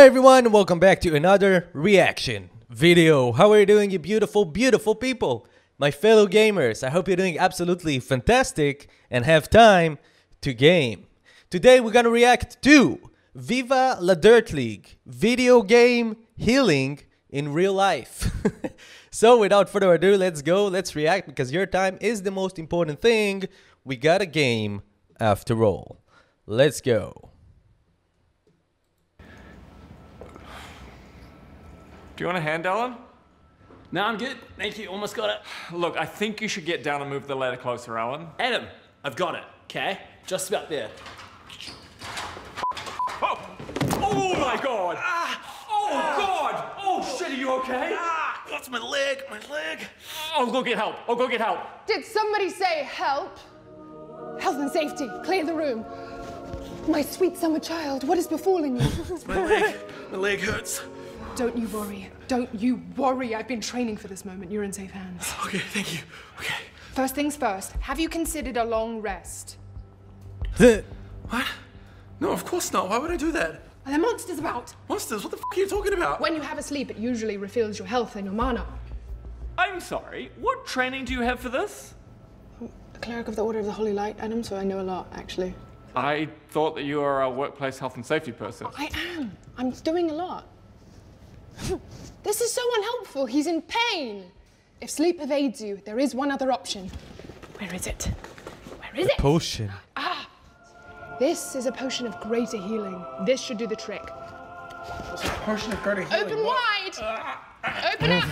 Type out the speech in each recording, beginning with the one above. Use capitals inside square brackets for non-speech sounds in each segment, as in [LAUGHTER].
Hi everyone, welcome back to another reaction video. How are you doing, you beautiful, beautiful people? My fellow gamers, I hope you're doing absolutely fantastic and have time to game. Today we're gonna react to Viva La Dirt League, video game healing in real life. [LAUGHS] so without further ado, let's go, let's react because your time is the most important thing. We got a game after all. Let's go. Do you want a hand, Alan? No, I'm good. Thank you. Almost got it. Look, I think you should get down and move the ladder closer, Alan. Adam, I've got it. Okay? Just about there. Oh! Oh my god! Oh god! Oh shit, are you okay? Ah, that's my leg. My leg. I'll go get help. I'll go get help. Did somebody say help? Health and safety, clear the room. My sweet summer child, what is befalling you? [LAUGHS] My leg. My leg hurts. Don't you worry. Don't you worry. I've been training for this moment. You're in safe hands. [SIGHS] Okay, thank you. Okay. First things first, have you considered a long rest? What? No, of course not. Why would I do that? Are there monsters about? Monsters? What the f are you talking about? When you have a sleep, it usually refills your health and your mana. I'm sorry, what training do you have for this? A cleric of the Order of the Holy Light, Adam, so I know a lot, actually. I thought that you were a workplace health and safety person. I am. I'm doing a lot. This is so unhelpful. He's in pain. If sleep evades you, there is one other option. Where is it? Where is it? Potion. Ah! This is a potion of greater healing. This should do the trick. Potion of greater healing. Open wide. Open up.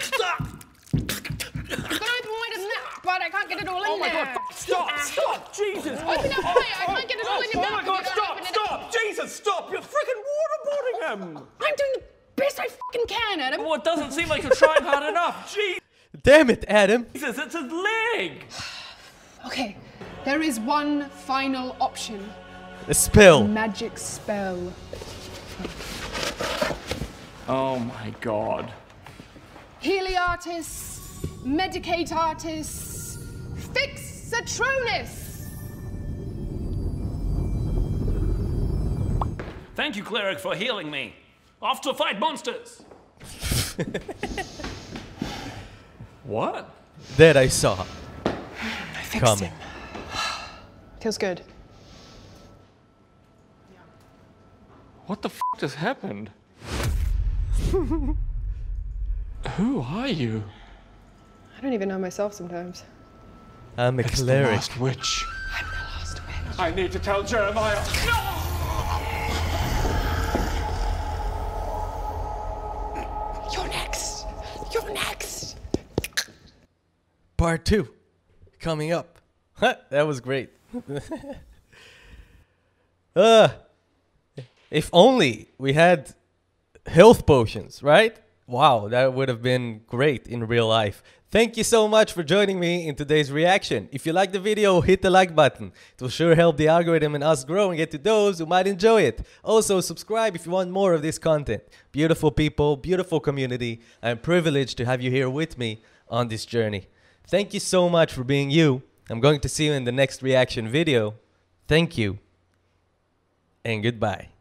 Stop! I'm gonna open wider than that, but I can't get it all in there. Oh my there. god, stop, stop, Jesus! Open up higher. I can't get it all in your Oh my god, if you don't stop, stop! Jesus, stop! You're freaking waterboarding him! I'm doing the best I fucking can, Adam. Well, it doesn't seem like you're trying hard enough. [LAUGHS] Damn it, Adam. Jesus, it's his leg! Okay, there is one final option. A spell. Magic spell. Oh my god. Heliartis, Medicate Artis, Fix Citronus. Thank you, cleric, for healing me. Off to fight monsters. [LAUGHS] What? That I saw. I fixed Coming. him. Feels good. What the f just happened? Who are you? I don't even know myself sometimes. I'm a It's the cleric. last witch. I'm the last witch. I need to tell Jeremiah. You're Next. Part two coming up. [LAUGHS] that was great. [LAUGHS] uh, if only we had health potions, right? Wow, that would have been great in real life. Thank you so much for joining me in today's reaction. If you like the video, hit the like button. It will sure help the algorithm and us grow and get to those who might enjoy it. Also, subscribe if you want more of this content. Beautiful people, beautiful community. I'm privileged to have you here with me on this journey. Thank you so much for being you. I'm going to see you in the next reaction video. Thank you. And goodbye.